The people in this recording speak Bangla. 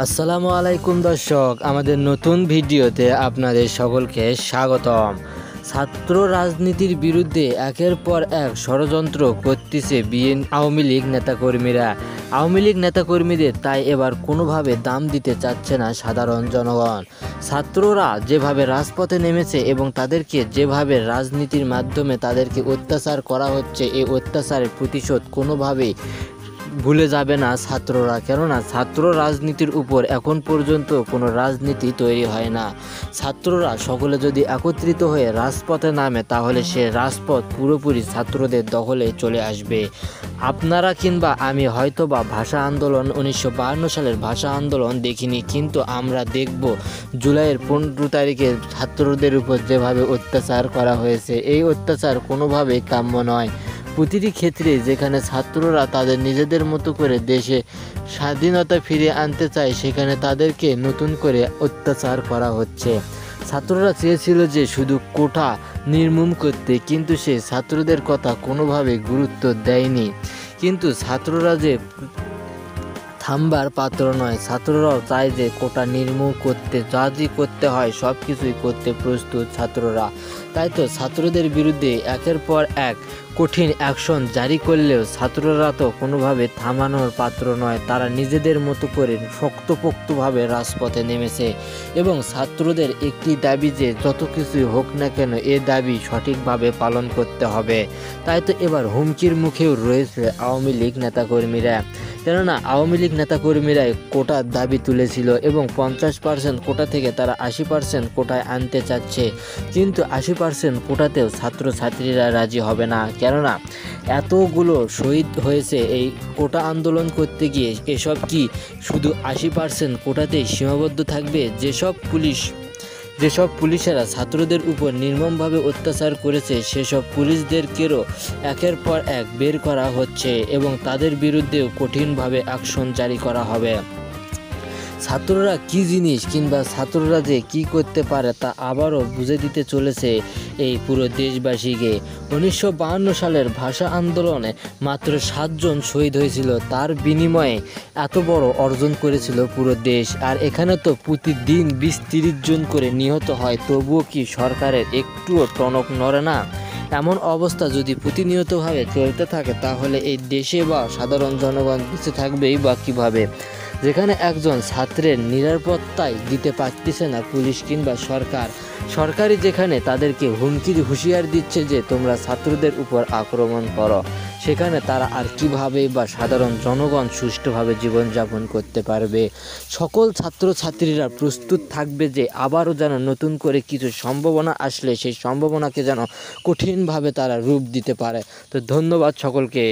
আসসালামু আলাইকুম দর্শক, আমাদের নতুন ভিডিওতে আপনাদের সকলকে স্বাগতম। ছাত্র রাজনীতির বিরুদ্ধে একের পর এক ষড়যন্ত্র করতেছে বিএন আওয়ামী লীগ নেতাকর্মীরা। আওয়ামী লীগ নেতাকর্মীদের তাই এবার কোনোভাবে দাম দিতে চাচ্ছে না সাধারণ জনগণ। ছাত্ররা যেভাবে রাজপথে নেমেছে এবং তাদেরকে যেভাবে রাজনীতির মাধ্যমে তাদেরকে অত্যাচার করা হচ্ছে এই অত্যাচারের প্রতিশোধ কোনোভাবেই ভুলে যাবে না ছাত্ররা। কেননা ছাত্র রাজনীতির উপর এখন পর্যন্ত কোনো রাজনীতি তৈরি হয় না। ছাত্ররা সকলে যদি একত্রিত হয়ে রাজপথে নামে, তাহলে সে রাজপথ পুরোপুরি ছাত্রদের দখলে চলে আসবে। আপনারা কিংবা আমি হয়তোবা ভাষা আন্দোলন উনিশশো সালের ভাষা আন্দোলন দেখিনি, কিন্তু আমরা দেখব জুলাইয়ের পনেরো তারিখে ছাত্রদের উপর যেভাবে অত্যাচার করা হয়েছে, এই অত্যাচার কোনোভাবেই কাম্য নয়। প্রতিটি ক্ষেত্রে যেখানে ছাত্ররা তাদের নিজেদের মতো করে দেশে স্বাধীনতা ফিরিয়ে আনতে চায়, সেখানে তাদেরকে নতুন করে অত্যাচার করা হচ্ছে। ছাত্ররা চেয়েছিল যে শুধু কোঠা নির্মূল করতে, কিন্তু সে ছাত্রদের কথা কোনোভাবে গুরুত্ব দেয়নি। কিন্তু ছাত্ররা যে থামবার পাত্র নয়। ছাত্ররাও চায় যে কোটা নির্মূল করতে যা যা করতে হয় সব কিছুই করতে প্রস্তুত ছাত্ররা। তাই তো ছাত্রদের বিরুদ্ধে একের পর এক কঠিন অ্যাকশন জারি করলেও ছাত্ররা তো কোনোভাবে থামানোর পাত্র নয়। তারা নিজেদের মতো করে শক্তপোক্তভাবে রাজপথে নেমেছে এবং ছাত্রদের একটি দাবি যে যত কিছুই হোক না কেন এ দাবি সঠিকভাবে পালন করতে হবে। তাই তো এবার হুমকির মুখেও রয়েছে আওয়ামী লীগ নেতাকর্মীরা। কেননা আওয়ামী লীগ নেতাকর্মীরাই কোটার দাবি তুলেছিল এবং পঞ্চাশ পার্সেন্ট কোটা থেকে তারা আশি পার্সেন্ট কোটায় আনতে চাচ্ছে। কিন্তু আশি পার্সেন্ট কোটাতেও ছাত্রছাত্রীরা রাজি হবে না। কেননা এতগুলো শহীদ হয়েছে এই কোটা আন্দোলন করতে গিয়ে এসব কি শুধু আশি পার্সেন্ট কোটাতেই সীমাবদ্ধ থাকবে? যেসব পুলিশ যেসব পুলিশেরা ছাত্রদের উপর নির্মমভাবে অত্যাচার করেছে, সেসব পুলিশদেরকেও একের পর এক বের করা হচ্ছে এবং তাদের বিরুদ্ধেও কঠিনভাবে অ্যাকশন জারি করা হবে। ছাত্ররা কি জিনিস কিংবা ছাত্ররা যে কি করতে পারে তা আবারও বুঝে দিতে চলেছে এই পুরো দেশবাসীকে। উনিশশো সালের ভাষা আন্দোলনে মাত্র সাতজন শহীদ হয়েছিল, তার বিনিময়ে এত বড় অর্জন করেছিল পুরো দেশ। আর এখানে তো প্রতিদিন বিশ তিরিশ জন করে নিহত হয়, তবুও কি সরকারের একটুও টনক নড়ে না? এমন অবস্থা যদি প্রতিনিয়তভাবে চলতে থাকে, তাহলে এই দেশে বা সাধারণ জনগণ বেঁচে থাকবেই বা কীভাবে? যেখানে একজন ছাত্রের নিরাপত্তায় দিতে পারতেছে না পুলিশ কিংবা সরকার। সরকারি যেখানে তাদেরকে হুমকির হুঁশিয়ার দিচ্ছে যে তোমরা ছাত্রদের উপর আক্রমণ করো, সেখানে তারা আর কীভাবে বা সাধারণ জনগণ সুষ্ঠুভাবে জীবনযাপন করতে পারবে? সকল ছাত্রছাত্রীরা প্রস্তুত থাকবে যে আবারও যেন নতুন করে কিছু সম্ভাবনা আসলে সেই সম্ভাবনাকে যেন কঠিনভাবে তারা রূপ দিতে পারে। তো ধন্যবাদ সকলকে।